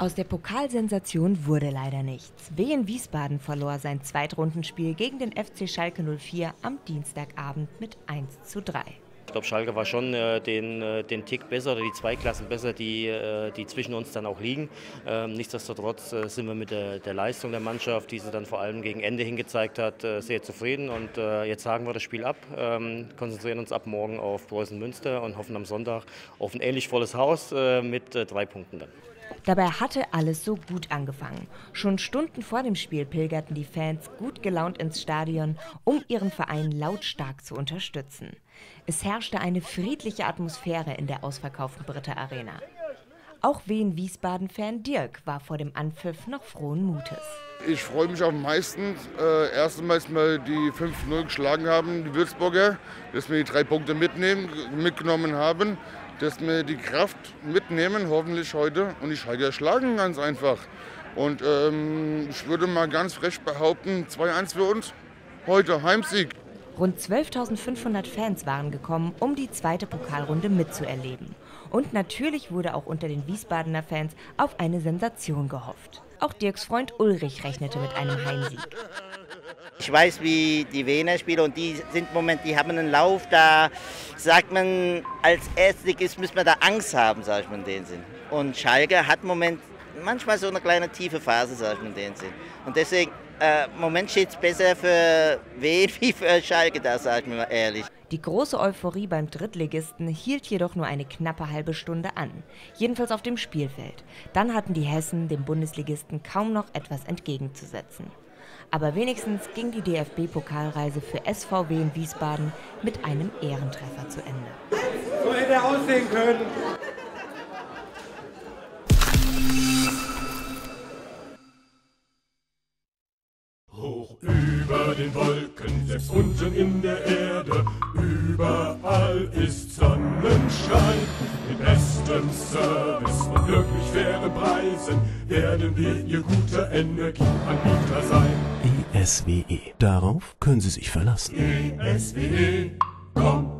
Aus der Pokalsensation wurde leider nichts. Wien Wiesbaden verlor sein Zweitrundenspiel gegen den FC Schalke 04 am Dienstagabend mit 1 zu 3. Ich glaube, Schalke war schon äh, den, äh, den Tick besser oder die zwei Klassen besser, die, äh, die zwischen uns dann auch liegen. Ähm, nichtsdestotrotz äh, sind wir mit der, der, Leistung der Mannschaft, die sie dann vor allem gegen Ende hingezeigt hat, äh, sehr zufrieden. Und äh, jetzt sagen wir das Spiel ab, ähm, konzentrieren uns ab morgen auf Preußen Münster und hoffen am Sonntag auf ein ähnlich volles Haus mit drei Punkten dann. Dabei hatte alles so gut angefangen. Schon Stunden vor dem Spiel pilgerten die Fans gut gelaunt ins Stadion, um ihren Verein lautstark zu unterstützen. Es herrschte eine friedliche Atmosphäre in der ausverkauften Britta Arena. Auch Wien-Wiesbaden-Fan Dirk war vor dem Anpfiff noch frohen Mutes. Ich freue mich am meisten, äh, erstmals mal die 5-0 geschlagen haben, die Würzburger, dass wir die drei Punkte mitnehmen, mitgenommen haben dass wir die Kraft mitnehmen, hoffentlich heute, und die Schalker schlagen ganz einfach. Und ähm, ich würde mal ganz frech behaupten, 2-1 für uns. Heute Heimsieg. Rund 12.500 Fans waren gekommen, um die zweite Pokalrunde mitzuerleben. Und natürlich wurde auch unter den Wiesbadener Fans auf eine Sensation gehofft. Auch Dirks Freund Ulrich rechnete mit einem Heimsieg. Ich weiß, wie die Wiener spielen und die sind im Moment, die haben einen Lauf, da sagt man, als Erstligist müssen wir da Angst haben, sag ich mal in dem Sinn. Und Schalke hat im Moment manchmal so eine kleine tiefe Phase, sag ich mal in dem Sinn. Und deswegen, äh, im Moment steht es besser für Wien wie für Schalke, da sag ich mir mal ehrlich. Die große Euphorie beim Drittligisten hielt jedoch nur eine knappe halbe Stunde an, jedenfalls auf dem Spielfeld. Dann hatten die Hessen dem Bundesligisten kaum noch etwas entgegenzusetzen. Aber wenigstens ging die DFB-Pokalreise für SVW in Wiesbaden mit einem Ehrentreffer zu Ende. So hätte er aussehen können. Den Wolken, selbst unten in der Erde, überall ist Sonnenschein. Mit bestem Service und wirklich fairen Preisen werden wir Ihr guter Energieanbieter sein. ESWE. Darauf können Sie sich verlassen. ESWE, komm